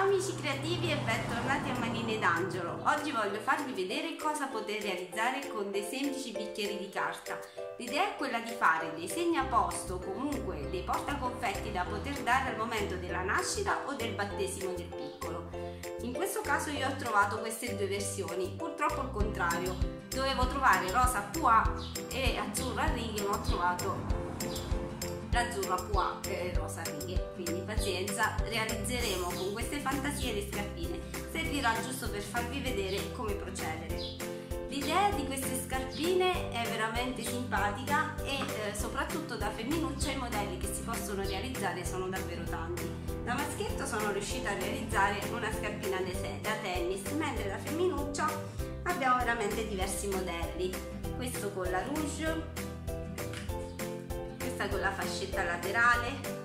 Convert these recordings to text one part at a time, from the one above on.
Ciao amici creativi e bentornati a Manine d'Angelo. Oggi voglio farvi vedere cosa potete realizzare con dei semplici bicchieri di carta. L'idea è quella di fare dei segnaposto o comunque dei portaconfetti da poter dare al momento della nascita o del battesimo del piccolo. In questo caso io ho trovato queste due versioni, purtroppo il contrario. Dovevo trovare rosa pois e azzurro a righe, ma ho trovato l'azzurro a pois e rosa righe. Quindi pazienza realizzeremo con queste fantasie le scarpine. Servirà giusto per farvi vedere come procedere. L'idea di queste scarpine è veramente simpatica e eh, soprattutto da femminuccia i modelli che si possono realizzare sono davvero tanti. Da maschietto sono riuscita a realizzare una scarpina da tennis mentre da femminuccia abbiamo veramente diversi modelli. Questo con la rouge questa con la fascetta laterale.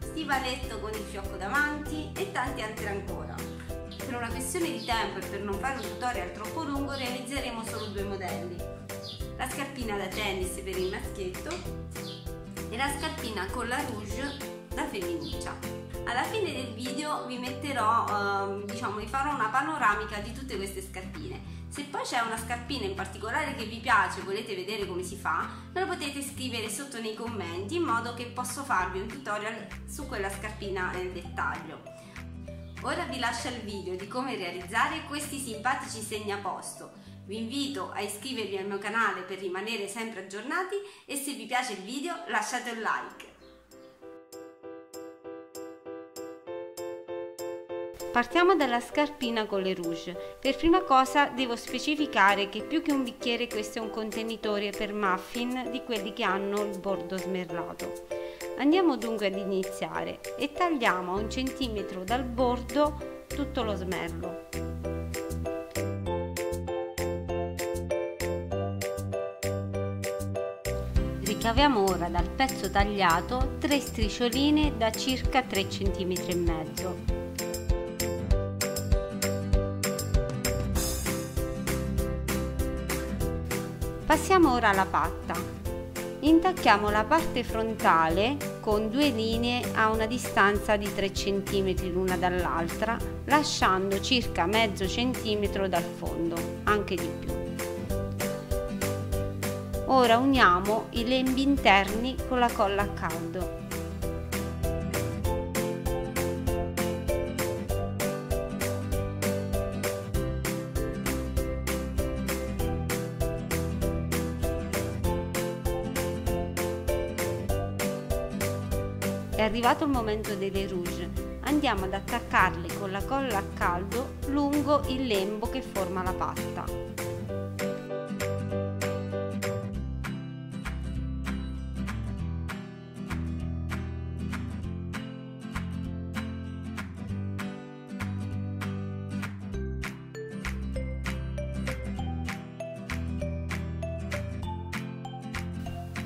Stivaletto con il fiocco davanti e tanti altri ancora. Per una questione di tempo e per non fare un tutorial troppo lungo realizzeremo solo due modelli. La scarpina da tennis per il maschietto e la scarpina con la rouge da femminuccia alla fine del video vi metterò eh, diciamo vi farò una panoramica di tutte queste scarpine se poi c'è una scarpina in particolare che vi piace e volete vedere come si fa, me lo potete scrivere sotto nei commenti in modo che posso farvi un tutorial su quella scarpina nel dettaglio. Ora vi lascio il video di come realizzare questi simpatici segnaposto. Vi invito a iscrivervi al mio canale per rimanere sempre aggiornati e se vi piace il video lasciate un like. Partiamo dalla scarpina con le rouge. Per prima cosa devo specificare che più che un bicchiere questo è un contenitore per muffin di quelli che hanno il bordo smerlato. Andiamo dunque ad iniziare e tagliamo a un centimetro dal bordo tutto lo smerlo. Ricaviamo ora dal pezzo tagliato tre striscioline da circa 3 cm e mezzo. Passiamo ora alla patta. Intacchiamo la parte frontale con due linee a una distanza di 3 cm l'una dall'altra, lasciando circa mezzo centimetro dal fondo, anche di più. Ora uniamo i lembi interni con la colla a caldo. È arrivato il momento delle rouge. Andiamo ad attaccarle con la colla a caldo lungo il lembo che forma la patta.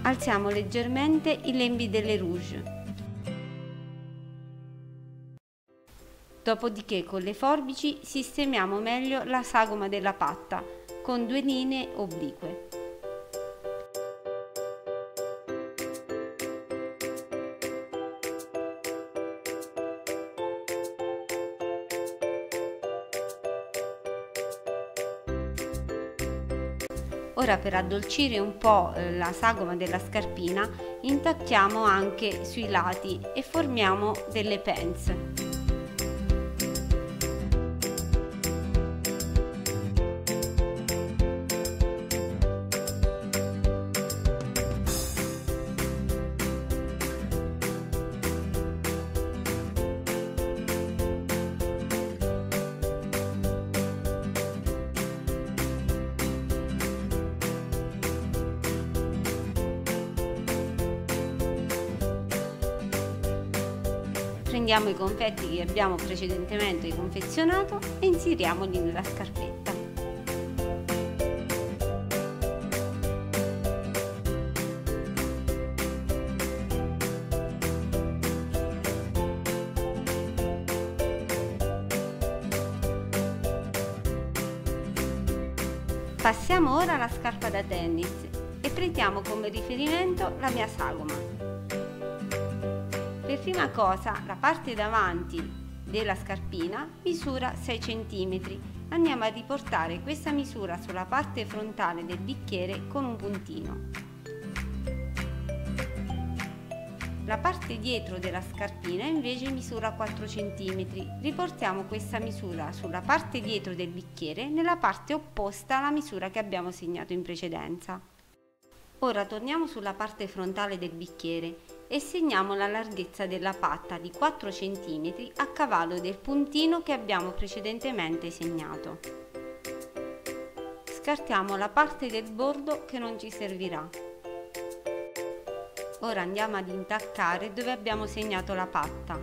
Alziamo leggermente i lembi delle rouge Dopodiché con le forbici sistemiamo meglio la sagoma della patta con due linee oblique. Ora per addolcire un po' eh, la sagoma della scarpina intacchiamo anche sui lati e formiamo delle pence. Prendiamo i confetti che abbiamo precedentemente confezionato e inseriamoli nella scarpetta. Passiamo ora alla scarpa da tennis e prendiamo come riferimento la mia sagoma Per prima cosa la parte davanti della scarpina misura 6 cm. Andiamo a riportare questa misura sulla parte frontale del bicchiere con un puntino. La parte dietro della scarpina invece misura 4 cm. Riportiamo questa misura sulla parte dietro del bicchiere nella parte opposta alla misura che abbiamo segnato in precedenza. Ora torniamo sulla parte frontale del bicchiere e segniamo la larghezza della patta di 4 cm a cavallo del puntino che abbiamo precedentemente segnato. Scartiamo la parte del bordo che non ci servirà. Ora andiamo ad intaccare dove abbiamo segnato la patta.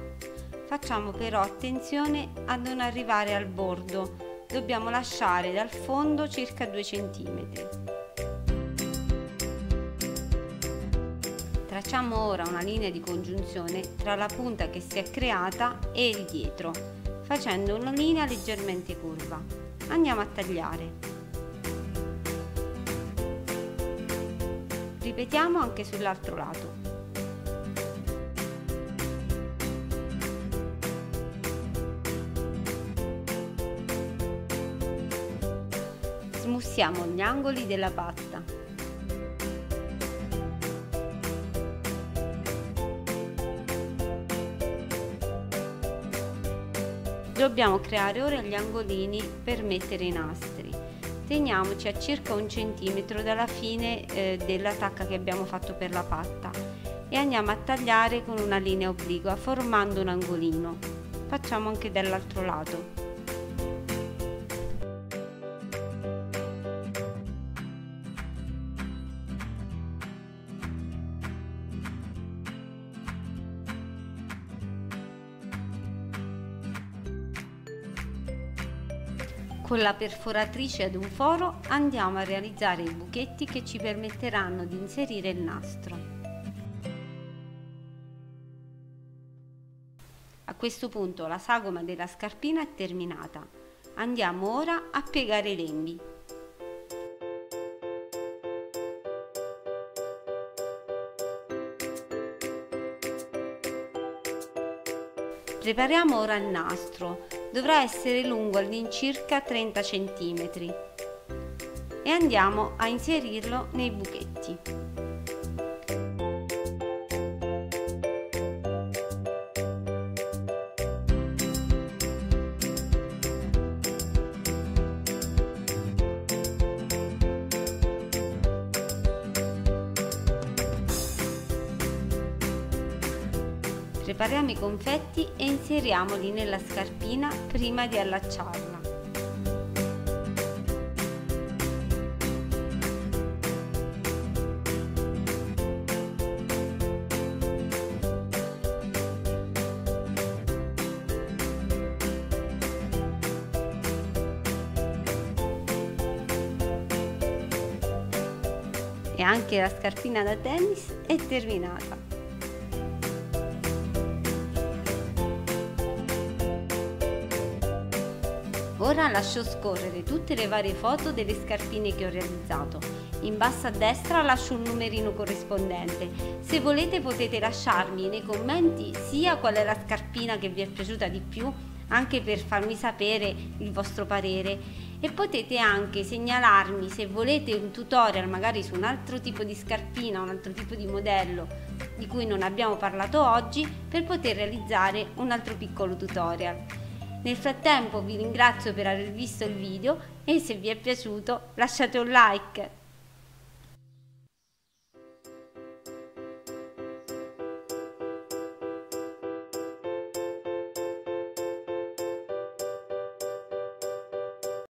Facciamo però attenzione a non arrivare al bordo, dobbiamo lasciare dal fondo circa 2 cm. Tracciamo ora una linea di congiunzione tra la punta che si è creata e il dietro, facendo una linea leggermente curva. Andiamo a tagliare. Ripetiamo anche sull'altro lato. Smussiamo gli angoli della patta. Dobbiamo creare ora gli angolini per mettere i nastri. Teniamoci a circa un centimetro dalla fine eh, della tacca che abbiamo fatto per la patta. E andiamo a tagliare con una linea obliqua formando un angolino. Facciamo anche dall'altro lato Con la perforatrice ad un foro andiamo a realizzare i buchetti che ci permetteranno di inserire il nastro. A questo punto la sagoma della scarpina è terminata. Andiamo ora a piegare i lembi. Prepariamo ora il nastro dovrà essere lungo all'incirca 30 cm e andiamo a inserirlo nei buchetti. Prepariamo i confetti e inseriamoli nella scarpina prima di allacciarla. E anche la scarpina da tennis è terminata. Ora lascio scorrere tutte le varie foto delle scarpine che ho realizzato. In basso a destra lascio un numerino corrispondente. Se volete potete lasciarmi nei commenti sia qual è la scarpina che vi è piaciuta di più, anche per farmi sapere il vostro parere e potete anche segnalarmi se volete un tutorial magari su un altro tipo di scarpina, un altro tipo di modello di cui non abbiamo parlato oggi per poter realizzare un altro piccolo tutorial. Nel frattempo vi ringrazio per aver visto il video e se vi è piaciuto lasciate un like.